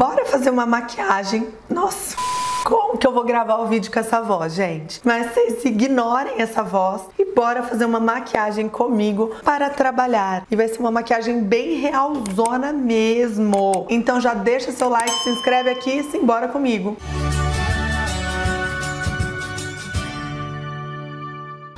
Bora fazer uma maquiagem. Nossa, como que eu vou gravar o vídeo com essa voz, gente? Mas vocês ignorem essa voz e bora fazer uma maquiagem comigo para trabalhar. E vai ser uma maquiagem bem realzona mesmo. Então já deixa seu like, se inscreve aqui e simbora comigo.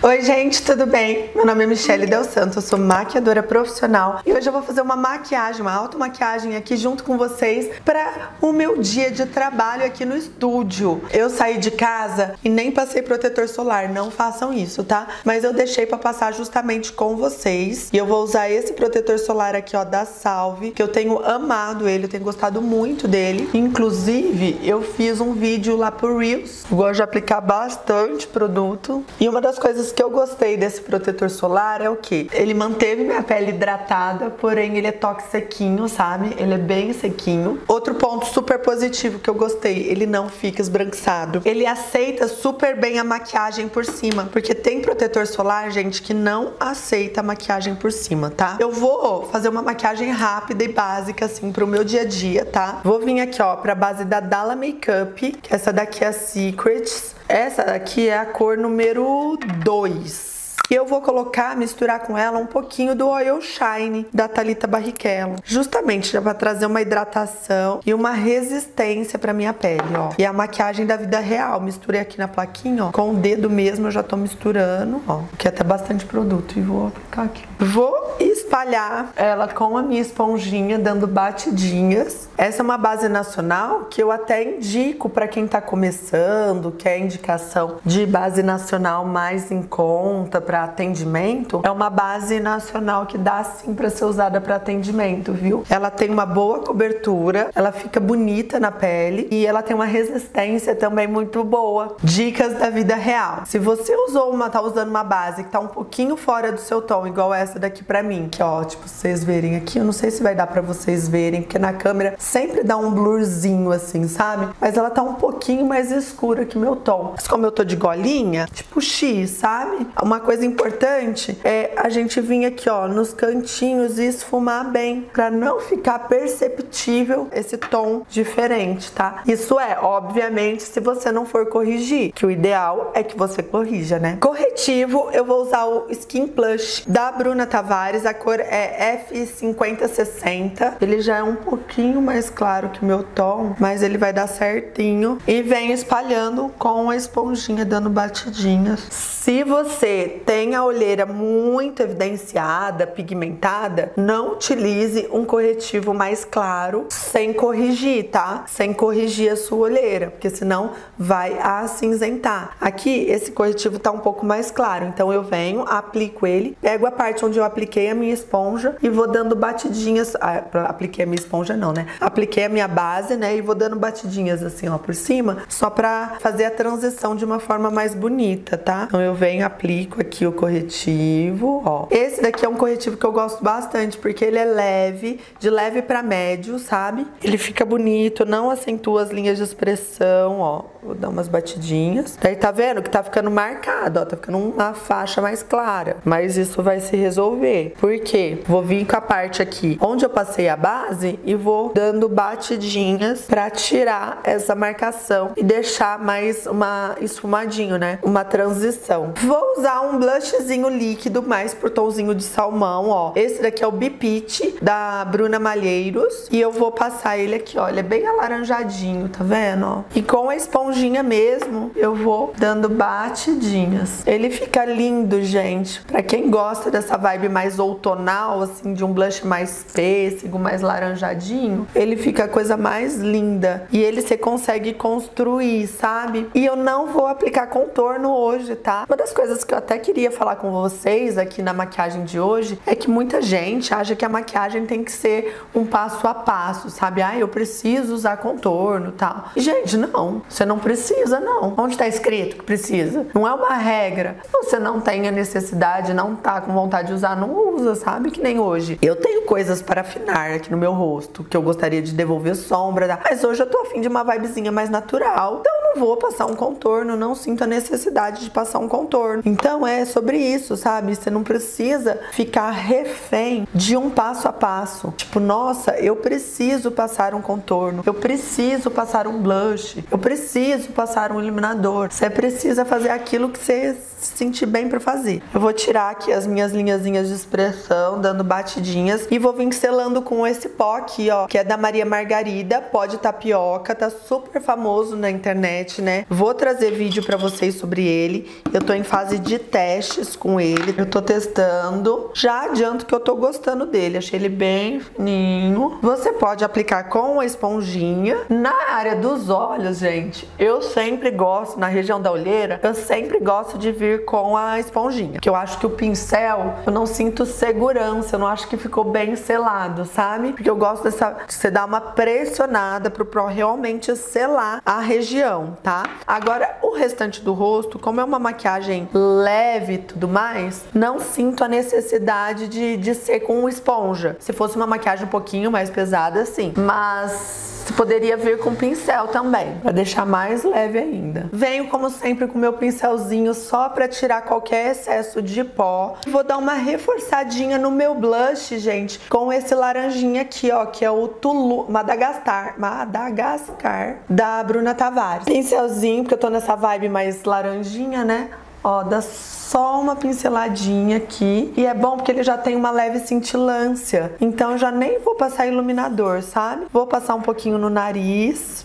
Oi, gente, tudo bem? Meu nome é Michelle Del Santo, eu sou maquiadora profissional e hoje eu vou fazer uma maquiagem, uma automaquiagem aqui junto com vocês para o meu dia de trabalho aqui no estúdio. Eu saí de casa e nem passei protetor solar, não façam isso, tá? Mas eu deixei para passar justamente com vocês e eu vou usar esse protetor solar aqui, ó, da Salve, que eu tenho amado ele, eu tenho gostado muito dele. Inclusive, eu fiz um vídeo lá pro Reels, gosto de aplicar bastante produto e uma das coisas que eu gostei desse protetor solar é o que? Ele manteve minha pele hidratada, porém ele é toque sequinho, sabe? Ele é bem sequinho. Outro ponto super positivo que eu gostei, ele não fica esbranquiçado. Ele aceita super bem a maquiagem por cima, porque tem protetor solar, gente, que não aceita a maquiagem por cima, tá? Eu vou fazer uma maquiagem rápida e básica, assim, pro meu dia a dia, tá? Vou vir aqui, ó, pra base da Dalla Makeup, que essa daqui é a Secrets. Essa daqui é a cor número 2. E eu vou colocar, misturar com ela um pouquinho do Oil Shine da Talita Barrichello, justamente já para trazer uma hidratação e uma resistência para minha pele, ó. E a maquiagem da vida real, misturei aqui na plaquinha, ó, com o dedo mesmo eu já tô misturando, ó, que é até bastante produto e vou aplicar aqui. Vou espalhar ela com a minha esponjinha, dando batidinhas. Essa é uma base nacional que eu até indico para quem tá começando, quer indicação de base nacional mais em conta para atendimento, é uma base nacional que dá sim para ser usada para atendimento, viu? Ela tem uma boa cobertura, ela fica bonita na pele e ela tem uma resistência também muito boa. Dicas da vida real. Se você usou uma, tá usando uma base que tá um pouquinho fora do seu tom, igual essa daqui para mim, que ó, tipo, vocês verem aqui, eu não sei se vai dar para vocês verem, porque na câmera sempre dá um blurzinho assim, sabe? Mas ela tá um pouquinho mais escura que meu tom. Mas como eu tô de golinha, tipo X, sabe? Uma coisa importante é a gente vir aqui, ó, nos cantinhos e esfumar bem, para não ficar perceptível esse tom diferente, tá? Isso é, obviamente, se você não for corrigir, que o ideal é que você corrija, né? Corretivo, eu vou usar o Skin Plush da Bruna Tavares, a cor é F5060. Ele já é um pouquinho mais claro que o meu tom, mas ele vai dar certinho. E venho espalhando com a esponjinha, dando batidinhas. Se você tem tem a olheira muito evidenciada, pigmentada, não utilize um corretivo mais claro sem corrigir, tá? Sem corrigir a sua olheira, porque senão vai acinzentar. Aqui esse corretivo tá um pouco mais claro, então eu venho, aplico ele, pego a parte onde eu apliquei a minha esponja e vou dando batidinhas, ah, apliquei a minha esponja não, né? Apliquei a minha base, né, e vou dando batidinhas assim, ó, por cima, só pra fazer a transição de uma forma mais bonita, tá? Então eu venho, aplico aqui o corretivo, ó. Esse daqui é um corretivo que eu gosto bastante, porque ele é leve, de leve para médio, sabe? Ele fica bonito, não acentua as linhas de expressão, ó. Vou dar umas batidinhas. Daí tá vendo que tá ficando marcado, ó. Tá ficando uma faixa mais clara. Mas isso vai se resolver. Por quê? Vou vir com a parte aqui onde eu passei a base e vou dando batidinhas pra tirar essa marcação e deixar mais uma esfumadinho, né? Uma transição. Vou usar um blush blushzinho líquido, mais pro tomzinho de salmão, ó. Esse daqui é o Bipit, da Bruna Malheiros. E eu vou passar ele aqui, ó. Ele é bem alaranjadinho, tá vendo, ó? E com a esponjinha mesmo, eu vou dando batidinhas. Ele fica lindo, gente. Pra quem gosta dessa vibe mais outonal, assim, de um blush mais pêssego, mais laranjadinho, ele fica a coisa mais linda. E ele você consegue construir, sabe? E eu não vou aplicar contorno hoje, tá? Uma das coisas que eu até queria falar com vocês aqui na maquiagem de hoje é que muita gente acha que a maquiagem tem que ser um passo a passo, sabe? Ah, eu preciso usar contorno tal. E, gente, não. Você não precisa, não. Onde tá escrito que precisa? Não é uma regra. Você não tem a necessidade, não tá com vontade de usar, não usa, sabe? Que nem hoje. Eu tenho coisas para afinar aqui no meu rosto que eu gostaria de devolver sombra, mas hoje eu tô afim de uma vibezinha mais natural. Então, não vou passar um contorno, não sinto a necessidade de passar um contorno. Então é sobre isso, sabe? Você não precisa ficar refém de um passo a passo. Tipo, nossa, eu preciso passar um contorno, eu preciso passar um blush, eu preciso passar um iluminador. Você precisa fazer aquilo que você se sentir bem para fazer. Eu vou tirar aqui as minhas linhazinhas de expressão, dando batidinhas e vou vincelando com esse pó aqui, ó, que é da Maria Margarida, pó de tapioca, tá super famoso na internet, né? Vou trazer vídeo para vocês sobre ele. Eu tô em fase de testes com ele. Eu tô testando. Já adianto que eu tô gostando dele. Achei ele bem fininho. Você pode aplicar com a esponjinha. Na área dos olhos, gente, eu sempre gosto, na região da olheira, eu sempre gosto de vir com a esponjinha. Que eu acho que o pincel, eu não sinto segurança, eu não acho que ficou bem selado, sabe? Porque eu gosto dessa, de você dar uma pressionada pro Pro realmente selar a região, tá? Agora, o restante do rosto, como é uma maquiagem leve e tudo mais, não sinto a necessidade de, de ser com esponja. Se fosse uma maquiagem um pouquinho mais pesada, sim. Mas você poderia vir com pincel também, para deixar mais leve ainda. Venho, como sempre, com meu pincelzinho só para tirar qualquer excesso de pó. Vou dar uma reforçadinha no meu blush, gente, com esse laranjinha aqui, ó, que é o Tulu, Madagascar, Madagascar, da Bruna Tavares. Pincelzinho, porque eu tô nessa vibe mais laranjinha, né? Ó, dá só uma pinceladinha aqui. E é bom porque ele já tem uma leve cintilância. Então já nem vou passar iluminador, sabe? Vou passar um pouquinho no nariz.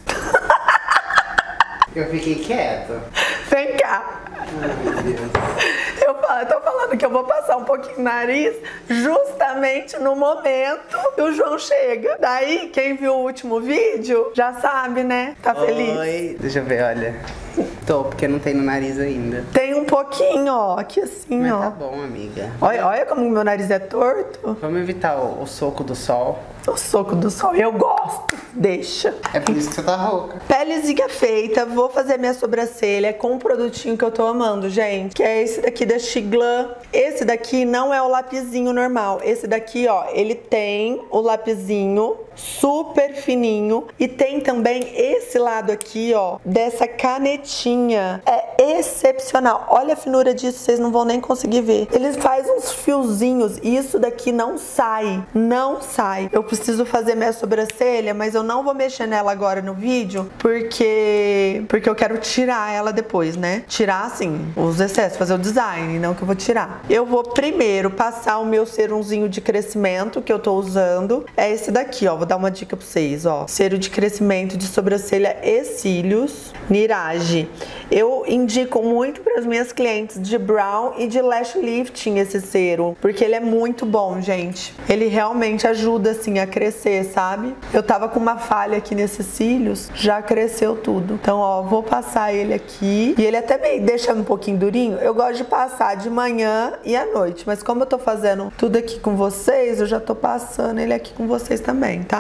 Eu fiquei quieto. Vem cá. Eu, falo, eu tô falando que eu vou passar um pouquinho no nariz justamente no momento que o João chega. Daí, quem viu o último vídeo já sabe, né? Tá feliz? Oi. Deixa eu ver, olha. Tô, porque não tem no nariz ainda. Tem pouquinho, ó. Aqui assim, Mas ó. tá bom, amiga. Olha, olha como meu nariz é torto. Vamos evitar o, o soco do sol. O soco do sol, eu gosto. Deixa. É por isso que você tá rouca. Pelezinha feita, vou fazer minha sobrancelha com um produtinho que eu tô amando, gente. Que é esse daqui da Chiglan. Esse daqui não é o lapisinho normal. Esse daqui, ó, ele tem o lapisinho super fininho. E tem também esse lado aqui, ó, dessa canetinha. É excepcional. Olha a finura disso, vocês não vão nem conseguir ver. Ele faz uns fiozinhos e isso daqui não sai. Não sai. Eu preciso fazer minha sobrancelha, mas eu não vou mexer nela agora no vídeo, porque porque eu quero tirar ela depois, né? Tirar assim, os excessos, fazer o design, não que eu vou tirar. Eu vou primeiro passar o meu serumzinho de crescimento que eu tô usando. É esse daqui, ó. Vou dar uma dica pra vocês, ó. Cero de crescimento de sobrancelha e cílios, Nirage. Eu indico muito para as minhas clientes de brown e de lash lifting esse cero, porque ele é muito bom, gente. Ele realmente ajuda assim a crescer, sabe? Eu tava com uma falha aqui nesses cílios, já cresceu tudo. Então, ó, vou passar ele aqui. E ele até me deixa um pouquinho durinho. Eu gosto de passar de manhã e à noite, mas como eu tô fazendo tudo aqui com vocês, eu já tô passando ele aqui com vocês também, tá?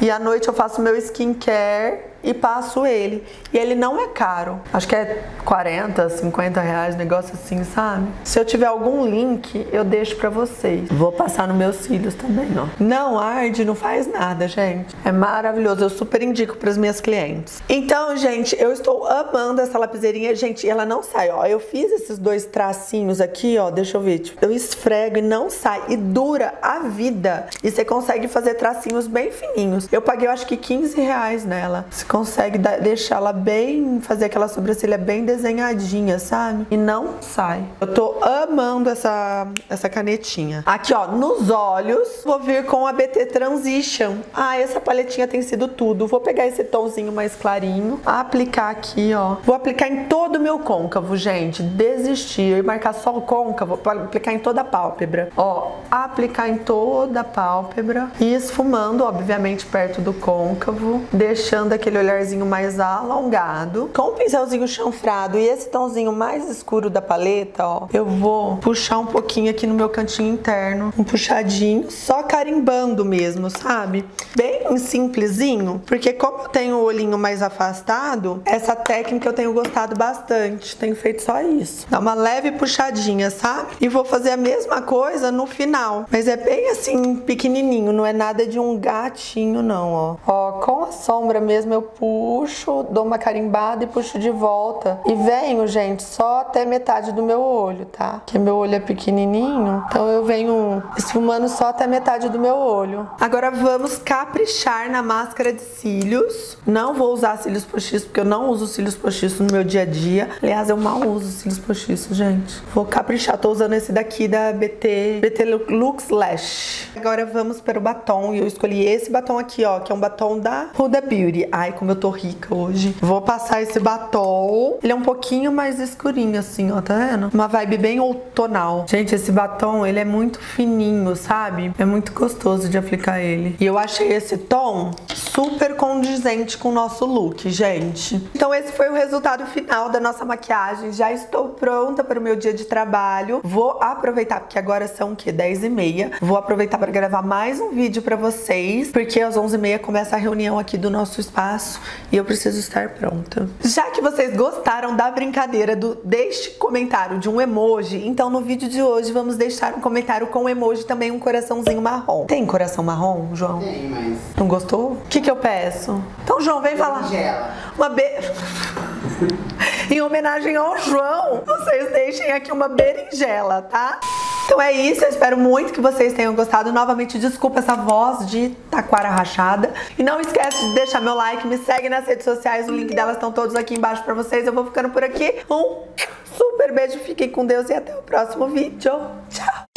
E à noite eu faço meu skincare e passo ele. E ele não é caro. Acho que é 40, 50 reais, negócio assim, sabe? Se eu tiver algum link, eu deixo pra vocês. Vou passar nos meus cílios também, ó. Não arde, não faz nada, gente. É maravilhoso. Eu super indico pras minhas clientes. Então, gente, eu estou amando essa lapiseirinha. Gente, ela não sai, ó. Eu fiz esses dois tracinhos aqui, ó. Deixa eu ver. Tipo, eu esfrego e não sai. E dura a vida. E você consegue fazer tracinhos bem fininhos. Eu paguei, eu acho que 15 reais nela. Consegue deixar ela bem, fazer aquela sobrancelha bem desenhadinha, sabe? E não sai. Eu tô amando essa, essa canetinha. Aqui, ó, nos olhos, vou vir com a BT Transition. Ah, essa paletinha tem sido tudo. Vou pegar esse tomzinho mais clarinho, aplicar aqui, ó. Vou aplicar em todo o meu côncavo, gente. Desistir e marcar só o côncavo, aplicar em toda a pálpebra. Ó, aplicar em toda a pálpebra e esfumando, obviamente, perto do côncavo, deixando aquele olharzinho mais alongado. Com o pincelzinho chanfrado e esse tomzinho mais escuro da paleta, ó, eu vou puxar um pouquinho aqui no meu cantinho interno, um puxadinho, só carimbando mesmo, sabe? Bem simplesinho, porque como eu tenho o olhinho mais afastado, essa técnica eu tenho gostado bastante, tenho feito só isso. Dá uma leve puxadinha, sabe? E vou fazer a mesma coisa no final, mas é bem assim, pequenininho, não é nada de um gatinho não, ó. Ó, com a sombra mesmo eu puxo, dou uma carimbada e puxo de volta. E venho, gente, só até metade do meu olho, tá? Que meu olho é pequenininho, então eu venho esfumando só até metade do meu olho. Agora vamos caprichar na máscara de cílios. Não vou usar cílios postiços, porque eu não uso cílios postiços no meu dia a dia. Aliás, eu mal uso cílios postiços, gente. Vou caprichar. Tô usando esse daqui da BT, BT Lux Lash. Agora vamos para o batom. E eu escolhi esse batom aqui, ó, que é um batom da Huda Beauty. Ai, como eu tô rica hoje. Vou passar esse batom. Ele é um pouquinho mais escurinho, assim, ó, tá vendo? Uma vibe bem outonal. Gente, esse batom, ele é muito fininho, sabe? É muito gostoso de aplicar ele. E eu achei esse tom super condizente com o nosso look, gente. Então esse foi o resultado final da nossa maquiagem. Já estou pronta para o meu dia de trabalho. Vou aproveitar, porque agora são o quê? 10 e meia. Vou aproveitar para gravar mais um vídeo para vocês, porque às 11 e meia começa a reunião aqui do nosso espaço e eu preciso estar pronta. Já que vocês gostaram da brincadeira do deste comentário de um emoji, então no vídeo de hoje vamos deixar um comentário com um emoji também um coraçãozinho marrom. Tem coração marrom, João? Tem, mas... Não gostou? O que que eu peço? Então, João, vem falar. Berinjela. Uma be... em homenagem ao João, vocês deixem aqui uma berinjela, tá? Então é isso, eu espero muito que vocês tenham gostado. Novamente, desculpa essa voz de taquara rachada. E não esquece de deixar meu like, me segue nas redes sociais, o link delas estão todos aqui embaixo pra vocês. Eu vou ficando por aqui. Um super beijo, fiquem com Deus e até o próximo vídeo. Tchau!